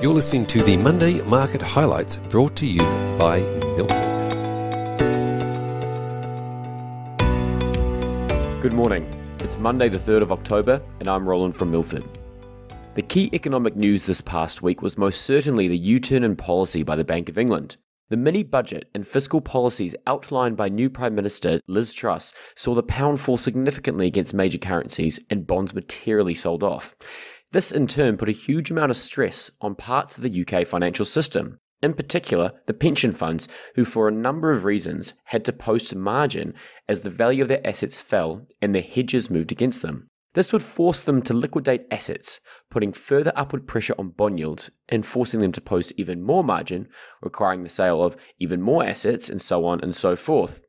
You're listening to the Monday Market Highlights brought to you by Milford. Good morning. It's Monday, the 3rd of October, and I'm Roland from Milford. The key economic news this past week was most certainly the U turn in policy by the Bank of England. The mini budget and fiscal policies outlined by new Prime Minister Liz Truss saw the pound fall significantly against major currencies and bonds materially sold off. This in turn put a huge amount of stress on parts of the UK financial system, in particular the pension funds, who for a number of reasons had to post margin as the value of their assets fell and their hedges moved against them. This would force them to liquidate assets, putting further upward pressure on bond yields and forcing them to post even more margin, requiring the sale of even more assets, and so on and so forth.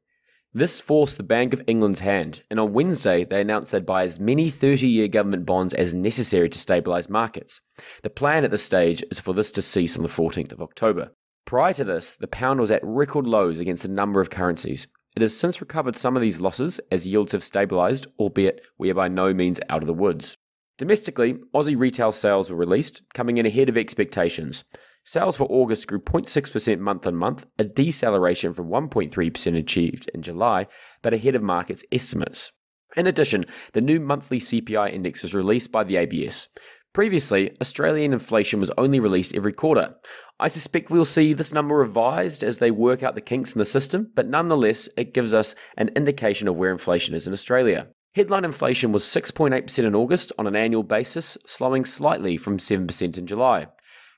This forced the Bank of England's hand, and on Wednesday they announced they'd buy as many 30 year government bonds as necessary to stabilise markets. The plan at this stage is for this to cease on the 14th of October. Prior to this, the pound was at record lows against a number of currencies, it has since recovered some of these losses as yields have stabilised, albeit we are by no means out of the woods. Domestically, Aussie retail sales were released, coming in ahead of expectations. Sales for August grew 0.6% month on month, a deceleration from 1.3% achieved in July, but ahead of markets' estimates. In addition, the new monthly CPI index was released by the ABS. Previously, Australian inflation was only released every quarter. I suspect we'll see this number revised as they work out the kinks in the system, but nonetheless, it gives us an indication of where inflation is in Australia. Headline inflation was 6.8% in August on an annual basis, slowing slightly from 7% in July.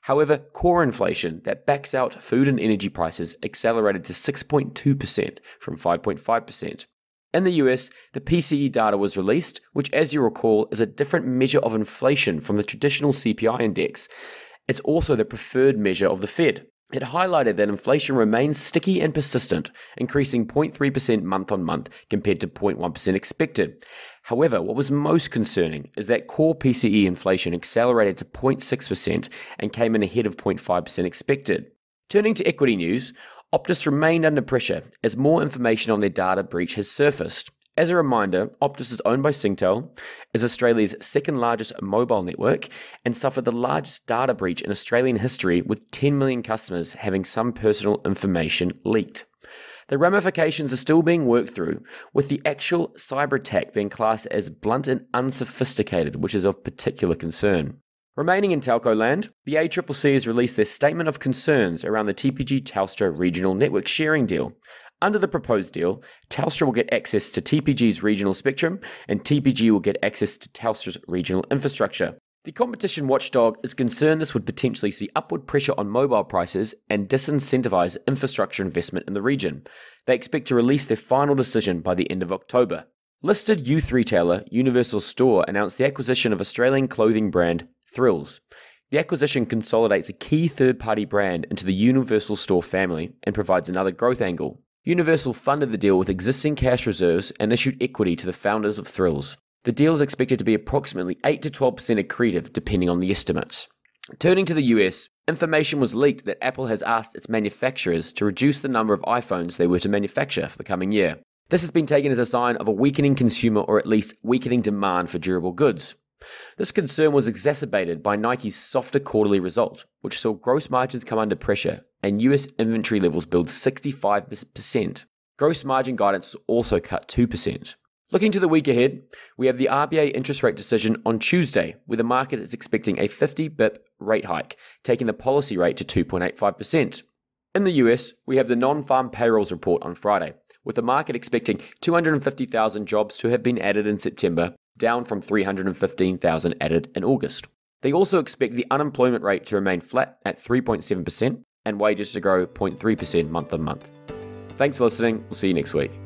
However, core inflation that backs out food and energy prices accelerated to 6.2% from 5.5%. In the US, the PCE data was released, which, as you recall, is a different measure of inflation from the traditional CPI index. It's also the preferred measure of the Fed. It highlighted that inflation remains sticky and persistent, increasing 0.3% month on month compared to 0.1% expected. However, what was most concerning is that core PCE inflation accelerated to 0.6% and came in ahead of 0.5% expected. Turning to equity news, Optus remained under pressure as more information on their data breach has surfaced. As a reminder, Optus is owned by Singtel, is Australia's second largest mobile network, and suffered the largest data breach in Australian history with 10 million customers having some personal information leaked. The ramifications are still being worked through, with the actual cyber attack being classed as blunt and unsophisticated, which is of particular concern. Remaining in telco land, the ACCC has released their statement of concerns around the TPG Telstra regional network sharing deal. Under the proposed deal, Telstra will get access to TPG's regional spectrum, and TPG will get access to Telstra's regional infrastructure. The competition watchdog is concerned this would potentially see upward pressure on mobile prices and disincentivize infrastructure investment in the region. They expect to release their final decision by the end of October. Listed youth retailer Universal Store announced the acquisition of Australian clothing brand Thrills. The acquisition consolidates a key third party brand into the Universal Store family and provides another growth angle. Universal funded the deal with existing cash reserves and issued equity to the founders of Thrills. The deal is expected to be approximately 8 to 12% accretive depending on the estimates. Turning to the US, information was leaked that Apple has asked its manufacturers to reduce the number of iPhones they were to manufacture for the coming year. This has been taken as a sign of a weakening consumer or at least weakening demand for durable goods. This concern was exacerbated by Nike's softer quarterly result, which saw gross margins come under pressure and US inventory levels build 65%. Gross margin guidance was also cut 2%. Looking to the week ahead, we have the RBA interest rate decision on Tuesday, where the market is expecting a 50 bip rate hike, taking the policy rate to 2.85%. In the US, we have the non farm payrolls report on Friday, with the market expecting 250,000 jobs to have been added in September down from 315,000 added in August. They also expect the unemployment rate to remain flat at 3.7% and wages to grow 0.3% month on month. Thanks for listening. We'll see you next week.